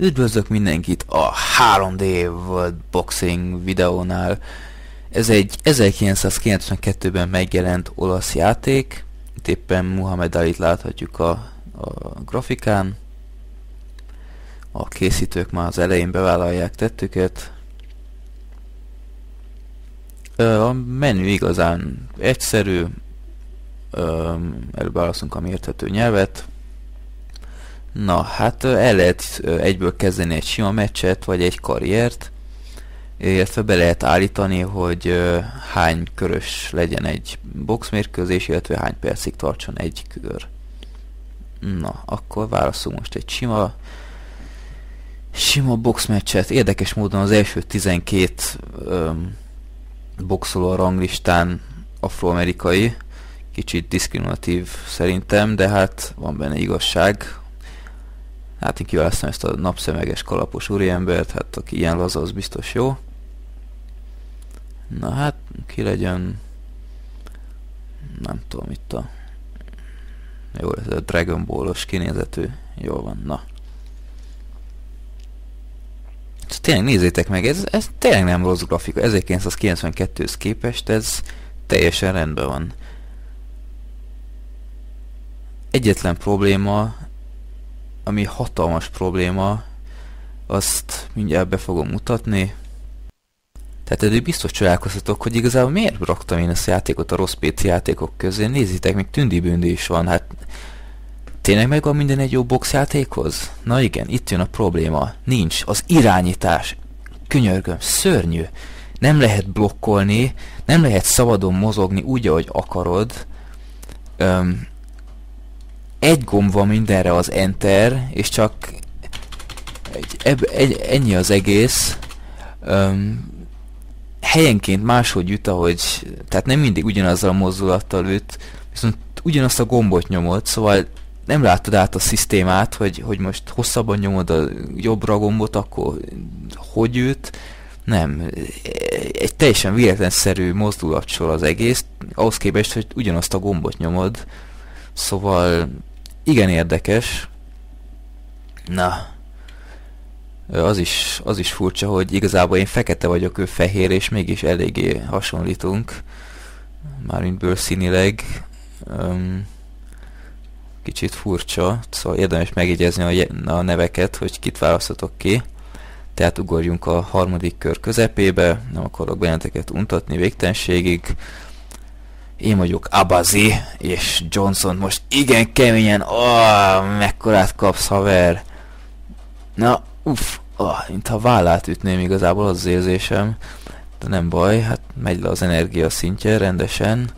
Üdvözlök mindenkit a 3D World Boxing videónál. Ez egy 1992-ben megjelent olasz játék. Itt éppen Muhammad Ali-t láthatjuk a, a grafikán. A készítők már az elején bevállalják tettüket. A menü igazán egyszerű. Előbb a érthető nyelvet Na, hát el lehet egyből kezdeni egy sima meccset, vagy egy karriert, illetve be lehet állítani, hogy hány körös legyen egy boxmérkőzés, illetve hány percig tartson egy kör. Na, akkor válaszolunk most egy sima sima boxmeccset. Érdekes módon az első 12 öm, boxoló ranglistán afroamerikai, kicsit diszkriminatív szerintem, de hát van benne igazság, Hát én kiválasztom ezt a napszemeges kalapos úriembert, hát aki ilyen laza, az biztos jó. Na hát, ki legyen... Nem tudom, itt a... Jó, ez a Dragon Ball-os kinézetű. Jó van, na. Tényleg nézzétek meg, ez, ez tényleg nem rossz grafika. 1992-hez képest ez teljesen rendben van. Egyetlen probléma ami hatalmas probléma, azt mindjárt be fogom mutatni. Tehát eddig biztos csodálkoztatok, hogy igazából miért raktam én ezt a játékot a rossz PC játékok közé. Nézzétek, még tündi is van, hát tényleg megvan minden egy jó boxjátékhoz? Na igen, itt jön a probléma. Nincs. Az irányítás. Könyörgöm, szörnyű. Nem lehet blokkolni, nem lehet szabadon mozogni úgy, ahogy akarod. Öm, egy gomb van mindenre az Enter, és csak egy, eb, egy, ennyi az egész. Um, helyenként máshogy üt, ahogy, tehát nem mindig ugyanazzal a mozdulattal üt, viszont ugyanazt a gombot nyomod, szóval nem láttad át a szisztémát, hogy, hogy most hosszabban nyomod a jobbra gombot, akkor hogy üt. Nem, egy teljesen véletlenszerű mozdulatsor az egész, ahhoz képest, hogy ugyanazt a gombot nyomod. Szóval igen érdekes. Na. Az is, az is furcsa, hogy igazából én fekete vagyok, ő fehér, és mégis eléggé hasonlítunk. Mármint bőrszínileg. Um, kicsit furcsa, szóval érdemes megjegyezni a, a neveket, hogy kit választatok ki. Tehát ugorjunk a harmadik kör közepébe, nem akarok benneteket untatni végtelenségig. Én vagyok Abazi, és Johnson most igen keményen, oh, mekkorát kapsz haver. Na, uff, oh, mintha vállát ütném igazából az érzésem. De nem baj, hát megy le az energia szintje rendesen.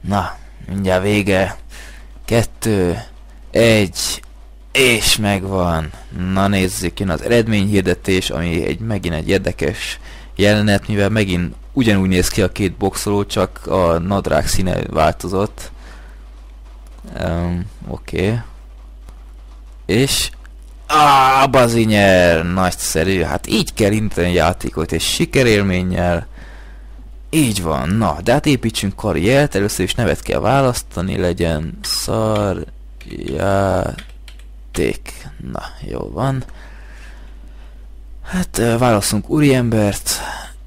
Na, mindjárt vége. Kettő, egy, és megvan. Na nézzük, jön az eredményhirdetés, ami egy megint egy érdekes jelenet, mivel megint ugyanúgy néz ki a két boxoló, csak a nadrág színe változott. Um, Oké. Okay. És... Ah, Bazinyer! Nagyszerű. Hát így kell indítani játékot, és sikerélménnyel. Így van. Na, de hát építsünk karriert. Először is nevet kell választani, legyen szar... Játék. Na, jó van. Hát válaszunk úriembert.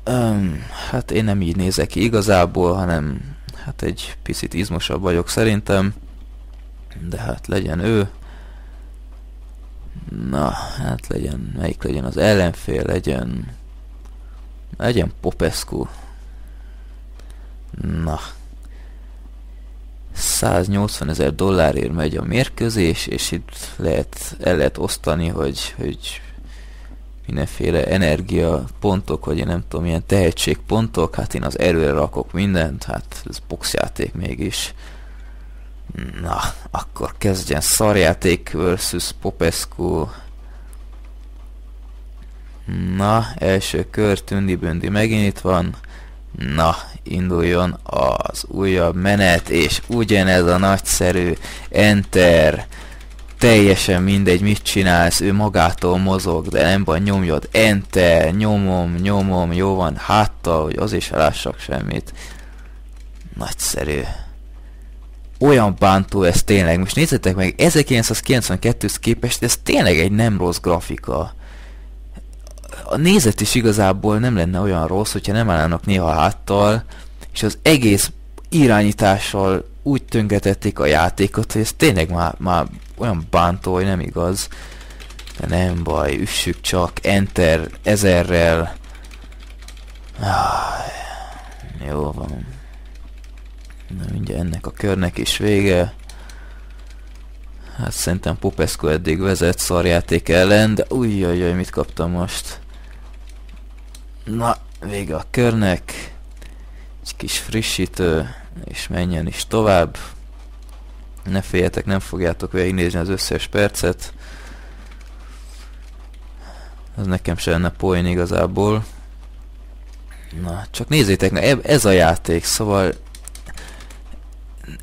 Um, hát én nem így nézek ki igazából, hanem hát egy picit izmosabb vagyok szerintem. De hát legyen ő. Na, hát legyen, melyik legyen az ellenfél, legyen... Legyen Popescu. Na. 180 ezer dollárért megy a mérkőzés, és itt lehet, el lehet osztani, hogy, hogy mindenféle energia pontok, vagy én nem tudom, milyen tehetségpontok, hát én az erőre rakok mindent, hát ez boxjáték mégis. Na, akkor kezdjen szarjáték versus Popescu. Na, első kör, tündi-bündi megint itt van. Na, induljon az újabb menet, és ugyanez a nagyszerű Enter teljesen mindegy, mit csinálsz, ő magától mozog, de nem baj, nyomjad, enter, nyomom, nyomom, jó van, háttal, hogy az is lássak semmit. Nagyszerű. Olyan bántó ez tényleg, most nézzétek meg, 1992-hez képest ez tényleg egy nem rossz grafika. a nézet is igazából nem lenne olyan rossz, hogyha nem állnának néha háttal, és az egész irányítással úgy töngetették a játékot, hogy ez tényleg már, már olyan bántó, hogy nem igaz. De nem baj, üssük csak, enter ezerrel. Jó van. Na mindjárt ennek a körnek is vége. Hát szerintem Popescu eddig vezet szarjáték ellen, de ujjajjaj, mit kaptam most. Na, vége a körnek. Egy kis frissítő, és menjen is tovább. Ne féljetek, nem fogjátok végignézni az összes percet. Ez nekem se lenne poén igazából. Na, csak nézzétek, na, ez a játék, szóval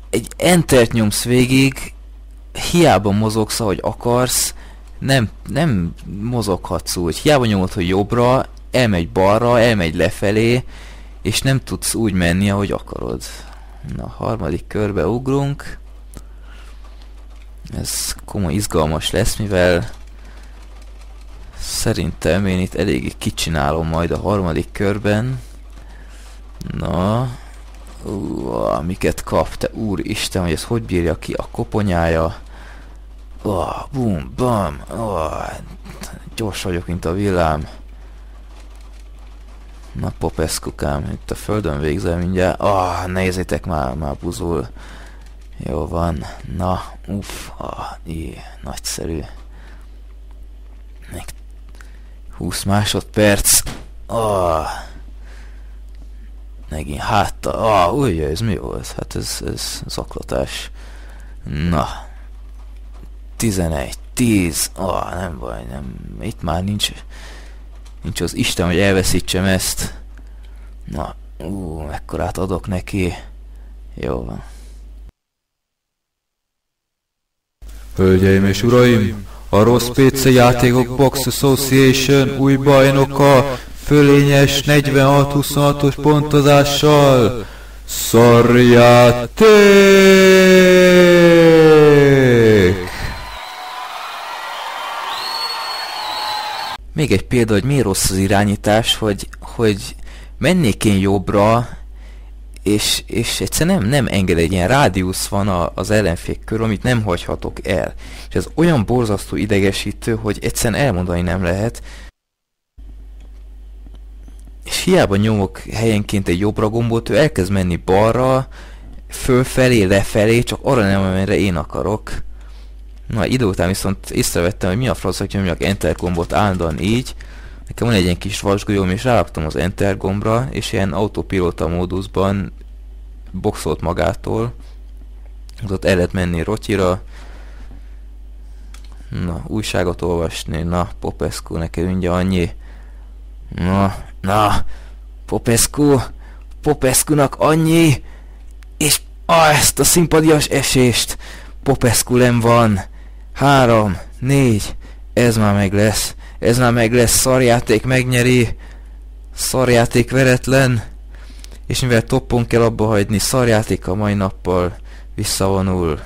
egy entert nyomsz végig, hiába mozogsz, ahogy akarsz, nem, nem mozoghatsz úgy. Hiába nyomod, hogy jobbra, elmegy balra, elmegy lefelé, és nem tudsz úgy menni, ahogy akarod. Na, harmadik körbe ugrunk. Ez komoly izgalmas lesz, mivel szerintem én itt eléggé kicsinálom majd a harmadik körben. Na, uh, miket kap, te úristen, hogy ez hogy bírja ki a koponyája. Uh, bum, bam, uh, gyors vagyok, mint a villám. Na, popeszkukám, itt a földön végzel mindjárt. Ah, nézzétek már, már buzul. Jó van. Na, uff, ah, jé, nagyszerű. Még 20 másodperc. Ah. Megint hátta. Ah, ujjaj, ez mi volt? Hát ez, ez zaklatás. Na. 11, 10. Ah, nem baj, nem. Itt már nincs Nincs az Isten, hogy elveszítsem ezt. Na, ú, mekkorát adok neki. Jó van. Hölgyeim és uraim, a Rossz PC Játékok Box Association új bajnoka fölényes 46-26-os pontozással szarjáték! Még egy példa, hogy miért rossz az irányítás, hogy, hogy mennék én jobbra, és, és egyszerűen nem, nem enged egy ilyen rádiusz van a, az ellenfék kör, amit nem hagyhatok el. És ez olyan borzasztó idegesítő, hogy egyszerűen elmondani nem lehet. És hiába nyomok helyenként egy jobbra gombot, ő elkezd menni balra, fölfelé, lefelé, csak arra nem, amire én akarok. Na, idő után viszont észrevettem, hogy mi a frasz, hogy nyomjak Enter gombot állandóan így. Nekem van egy ilyen kis vasgolyóm, és ráraktam az Enter gombra, és ilyen autopilota módusban boxolt magától. Ott el lehet menni rotyira. Na, újságot olvasni, na, Popescu, neked mindjárt annyi. Na, na, Popescu, Popescu-nak annyi, és ah, ezt a szimpadias esést, Popescu nem van. Három, négy, ez már meg lesz. Ez már meg lesz, szarjáték megnyeri. Szarjáték veretlen. És mivel toppon kell abba hagyni, szarjáték a mai nappal visszavonul.